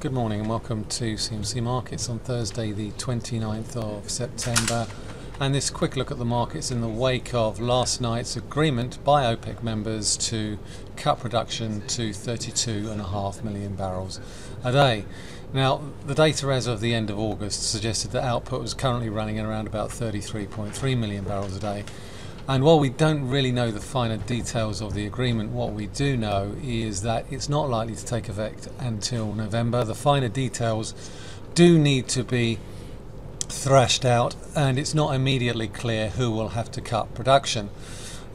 Good morning and welcome to CMC Markets on Thursday, the 29th of September. And this quick look at the markets in the wake of last night's agreement by OPEC members to cut production to 32.5 million barrels a day. Now, the data as of the end of August suggested that output was currently running at around about 33.3 million barrels a day. And while we don't really know the finer details of the agreement, what we do know is that it's not likely to take effect until November. The finer details do need to be thrashed out, and it's not immediately clear who will have to cut production.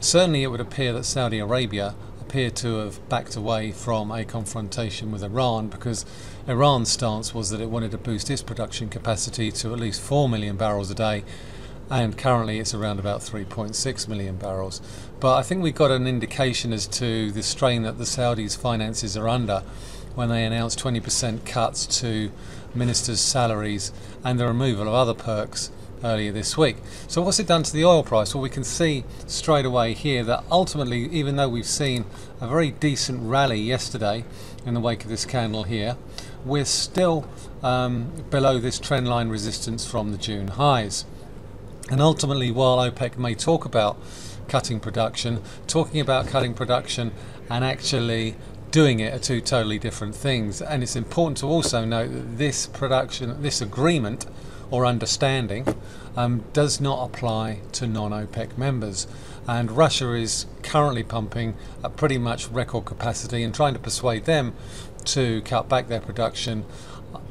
Certainly, it would appear that Saudi Arabia appear to have backed away from a confrontation with Iran because Iran's stance was that it wanted to boost its production capacity to at least 4 million barrels a day and currently it's around about 3.6 million barrels. But I think we got an indication as to the strain that the Saudis' finances are under when they announced 20% cuts to ministers' salaries and the removal of other perks earlier this week. So what's it done to the oil price? Well, we can see straight away here that ultimately, even though we've seen a very decent rally yesterday in the wake of this candle here, we're still um, below this trend line resistance from the June highs. And ultimately, while OPEC may talk about cutting production, talking about cutting production and actually doing it are two totally different things. And it's important to also note that this production, this agreement or understanding, um, does not apply to non OPEC members. And Russia is currently pumping at pretty much record capacity and trying to persuade them to cut back their production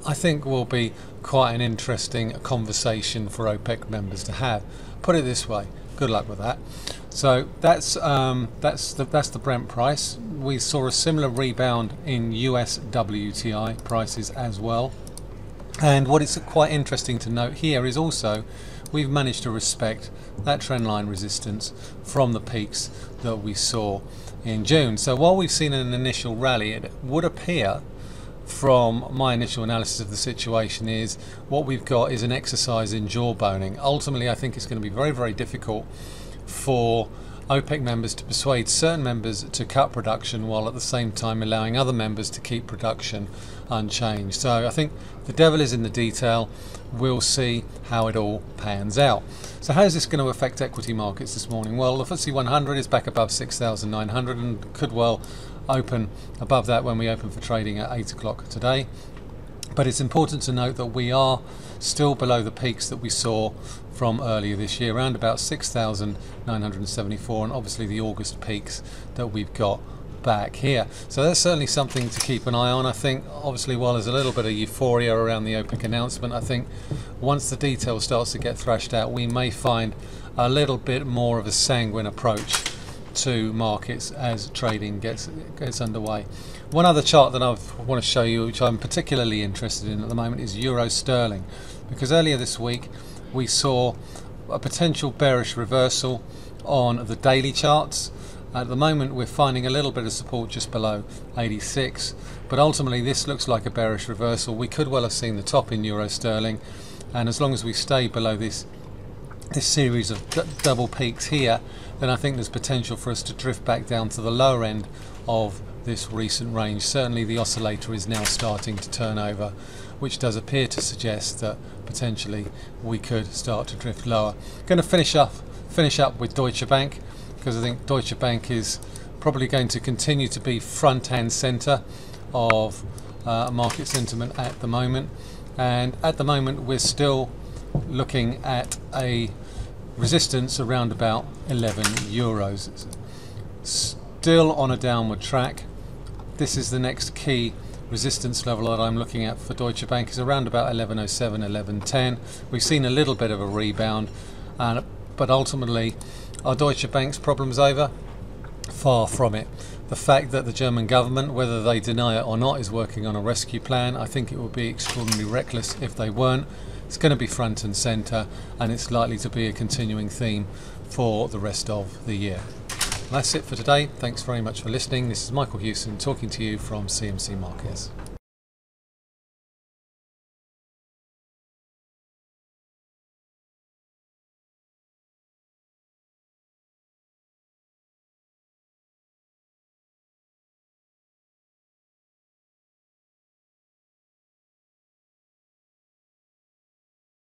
I think will be quite an interesting conversation for OPEC members to have. Put it this way, good luck with that. So that's um, that's the that's the Brent price. We saw a similar rebound in US WTI prices as well. And what is quite interesting to note here is also we've managed to respect that trend line resistance from the peaks that we saw in June. So while we've seen an initial rally, it would appear from my initial analysis of the situation is what we've got is an exercise in jawboning. Ultimately, I think it's going to be very, very difficult for OPEC members to persuade certain members to cut production while at the same time allowing other members to keep production unchanged. So I think the devil is in the detail. We'll see how it all pans out. So how is this going to affect equity markets this morning? Well, the FTSE 100 is back above 6,900 and could well open above that when we open for trading at 8 o'clock today. But it's important to note that we are still below the peaks that we saw from earlier this year, around about 6,974, and obviously the August peaks that we've got back here. So that's certainly something to keep an eye on. I think, obviously, while there's a little bit of euphoria around the OPEC announcement, I think once the detail starts to get thrashed out, we may find a little bit more of a sanguine approach to markets as trading gets gets underway. One other chart that I want to show you, which I'm particularly interested in at the moment, is Euro Sterling, because earlier this week we saw a potential bearish reversal on the daily charts. At the moment, we're finding a little bit of support just below 86, but ultimately, this looks like a bearish reversal. We could well have seen the top in Euro Sterling, and as long as we stay below this this series of double peaks here, then I think there's potential for us to drift back down to the lower end of this recent range. Certainly the oscillator is now starting to turn over, which does appear to suggest that potentially we could start to drift lower. Going to finish up finish up with Deutsche Bank because I think Deutsche Bank is probably going to continue to be front and center of uh, market sentiment at the moment and at the moment we're still looking at a resistance around about 11 euros. Still on a downward track. This is the next key resistance level that I'm looking at for Deutsche Bank is around about 1107, 1110. We've seen a little bit of a rebound, uh, but ultimately, are Deutsche Bank's problems over? Far from it. The fact that the German government, whether they deny it or not, is working on a rescue plan, I think it would be extraordinarily reckless if they weren't. It's going to be front and centre and it's likely to be a continuing theme for the rest of the year. That's it for today. Thanks very much for listening. This is Michael Hewson talking to you from CMC Markets.